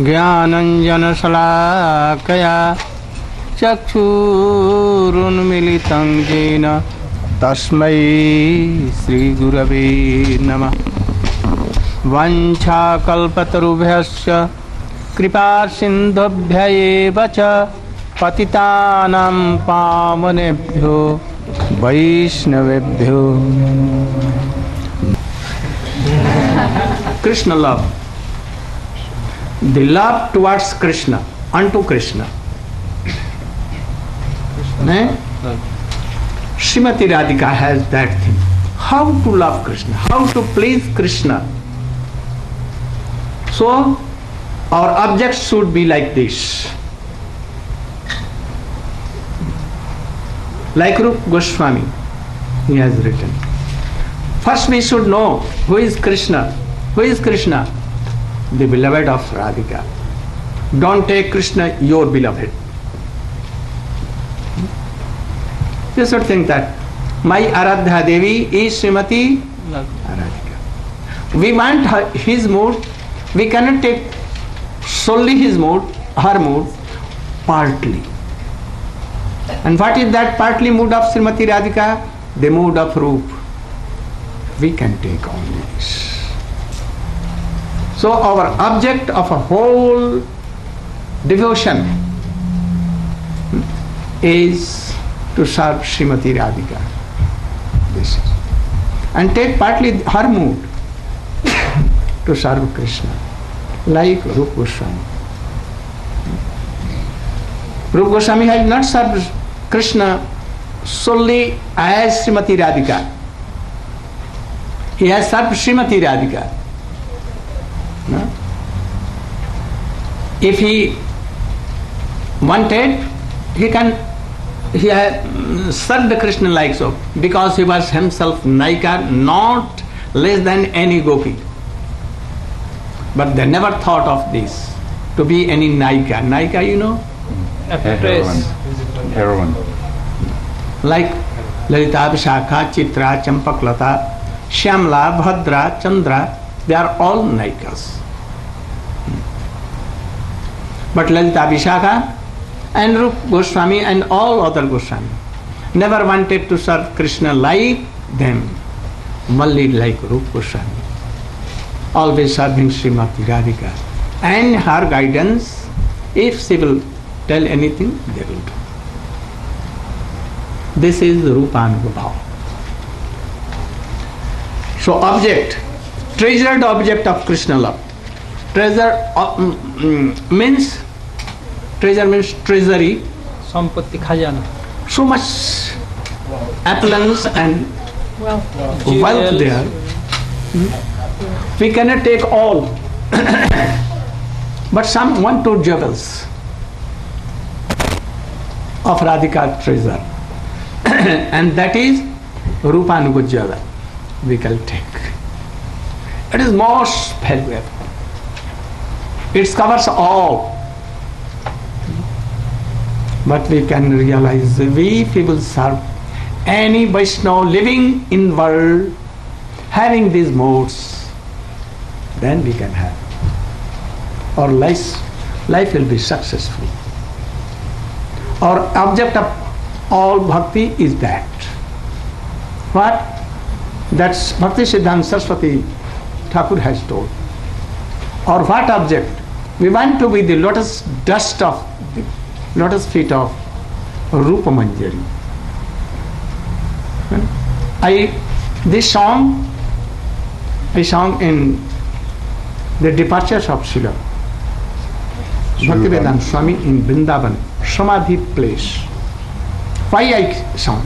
ज्ञानञ्जनशलाकया चक्षुरुन्मिलितं येन तस्मै श्रीगुरवे नमः वञ्छाकल्पतरुभ्यश्च कृपासिन्धुभ्य एव च पतितानां पावनेभ्यो, वैष्णवेभ्यो Krishna love. The love towards Krishna, unto Krishna. Eh? Srimati Radhika has that thing. How to love Krishna, how to please Krishna. So, our object should be like this. Like Rup Goswami, he has written. First, we should know who is Krishna. Who is Krishna? The beloved of Radhika. Don't take Krishna your beloved. You should think that my Aradhya Devi is Srimati Radhika. We want her, his mood. We cannot take solely his mood, her mood, partly. And what is that partly mood of Srimati Radhika? The mood of Roop. We can take only this. So our object of a whole devotion is to serve Srimati Radhika. This is. And take partly her mood to serve Krishna, like Rup Goswami. Rup Goswami has not served Krishna solely as Srimati Radhika. He has served Srimati Radhika. If he wanted, he can he had mm, served Krishna like so because he was himself Naika, not less than any gopi. But they never thought of this to be any Naika. Naika, you know, Heroine. Heroine. like Lalita, Vishakha, Chitra, Champaklata, Shyamla, Bhadra, Chandra, they are all Naikas. But Lalita Vishakha and Rup Goswami and all other Goswami never wanted to serve Krishna like them, only like Rup Goswami. Always serving Srimati Radhika. And her guidance, if she will tell anything, they will do. This is Rupanubhav. So object, treasured object of Krishna love Treasure uh, mm, mm, means, treasure means treasury, সম্পত্তি খাজানা so much affluence and wealth there. Hmm? We cannot take all, but some one two jewels of Radhika treasure, and that is Rupanugujjava. We can take. It is most valuable. It covers all. But we can realize we people serve any Vaishnava living in world having these modes, then we can have. Our life, life will be successful. Our object of all bhakti is that. What? That's Bhakti Siddhanta Saraswati Thakur has told. Or what object? We want to be the lotus dust of the lotus feet of Rupa Manjari. I this song I sang in the departures of Srila Bhaktivedanta Swami in Vrindavan, Samadhi place. Why I sang?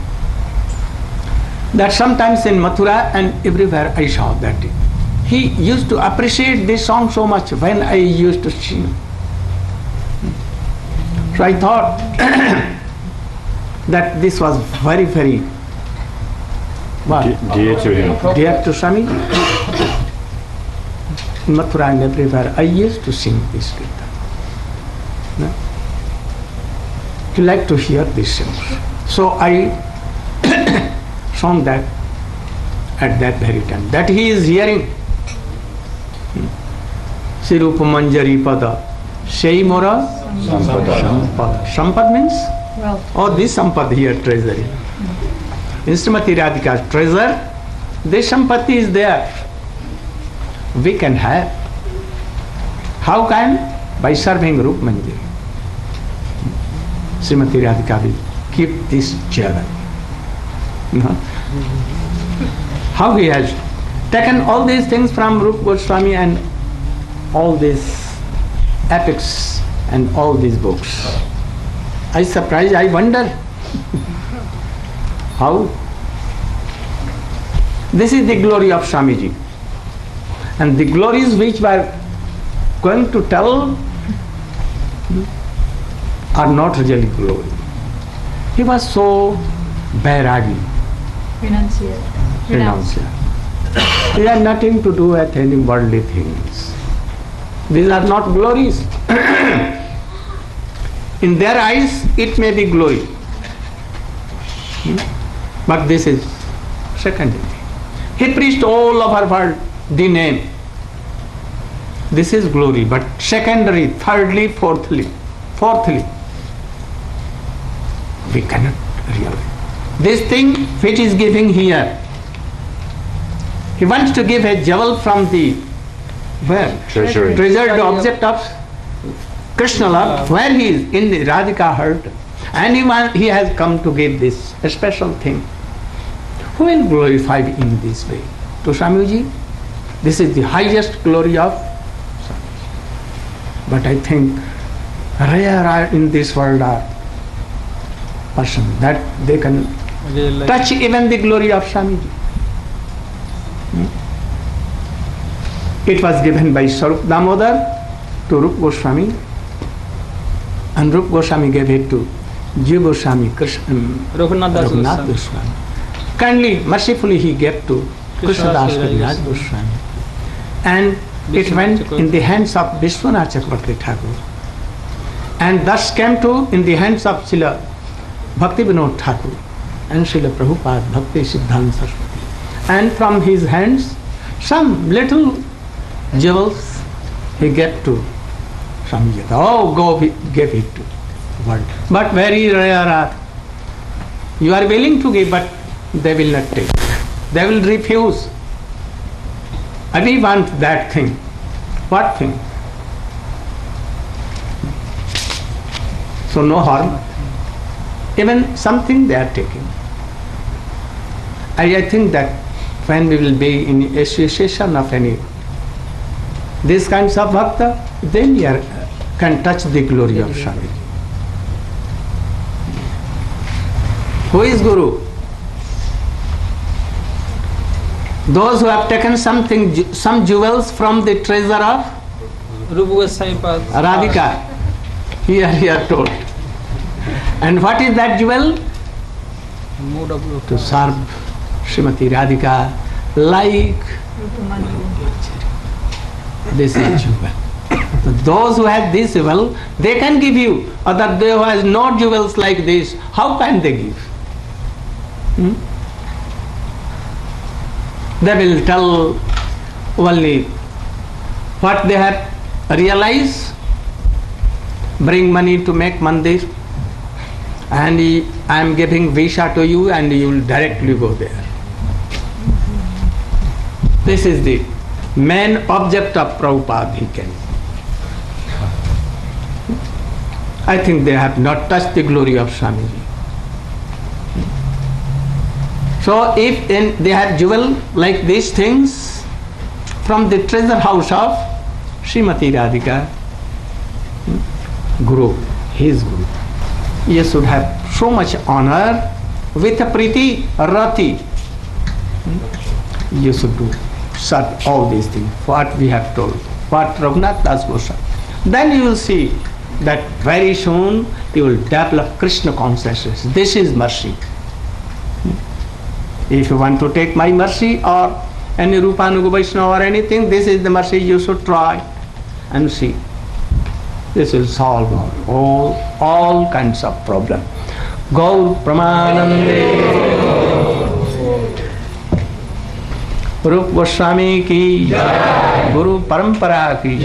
That sometimes in Mathura and everywhere I saw that he used to appreciate this song so much when I used to sing. So I thought that this was very, very what? Dear to him. dear to Swami. In Mathura and everywhere, I used to sing this kirtan. No? He liked to hear these songs. So I sang that at that very time. That he is hearing. सिरूप मंजरी पदा शेय मोरा संपद means और this संपद here treasury instrument Radhika treasure this संपत्ति is there we can have how can by serving Rup Manjari Shrimati Radhika भी keep this जगत how you has taken all these things from Rup Goswami and all these epics and all these books. I surprise, I wonder how. This is the glory of Swamiji. And the glories which were going to tell are not really glory. He was so bairagi, renunciate. renunciate. He have nothing to do with any worldly things. These are not glories. In their eyes, it may be glory. Hmm? But this is secondary. He preached all over world the name. This is glory, but secondary, thirdly, fourthly, fourthly, we cannot realize. This thing which is giving here, he wants to give a jewel from the where? Treasury. treasured object of Krishna love, where he is in the Radhika heart, and he, want, he has come to give this a special thing. Who will glorify in this way? To Swamiji, this is the highest glory of Swamiji. But I think rare are in this world are person that they can touch even the glory of Swamiji. Hmm? It was given by Sarup Damodar to Rup Goswami and Rup Goswami gave it to Jiva Goswami, Krishna, um, Raghunath Goswami. Goswami. Kindly, mercifully he gave to Krishna Das Krishnadas Kaviraj Goswami. And it went in the hands of Vishwanath Chakravarti Thakur. And thus came to in the hands of Srila Bhakti Vinod Thakur and Srila Prabhupada Bhakti Siddhanta Saraswati. And from his hands, some little jewels he gave to Swamiji. Oh, go give it to world. But very rare are. You are willing to give, but they will not take. They will refuse. And we want that thing. What thing? So no harm. Even something they are taking. I, I think that when we will be in association of any these kinds of bhakta, then we are, uh, can touch the glory of Swami. Who is Guru? Those who have taken something, some jewels from the treasure of Radhika. Here he are told. And what is that jewel? To serve Srimati Radhika like this is jewel. So those who have this jewel, they can give you. Other they who has no jewels like this, how can they give? Hmm? They will tell only what they have realized, bring money to make mandir, and I am giving visa to you, and you will directly go there. This is the main object of Prabhupada he. I think they have not touched the glory of Swamiji. So if in, they have jewel like these things from the treasure house of Srimati Radhika, Guru, his Guru, you should have so much honor with a pretty rati. You should do all these things, what we have told, what Raghunath Das Goswami. Then you will see that very soon you will develop Krishna consciousness. This is mercy. Hmm? If you want to take my mercy or any Rupanuga Vaishnava or anything, this is the mercy you should try and see. This will solve all, all kinds of problem. Gaur Premanande रूप गोस्वामी की गुरु परंपरा की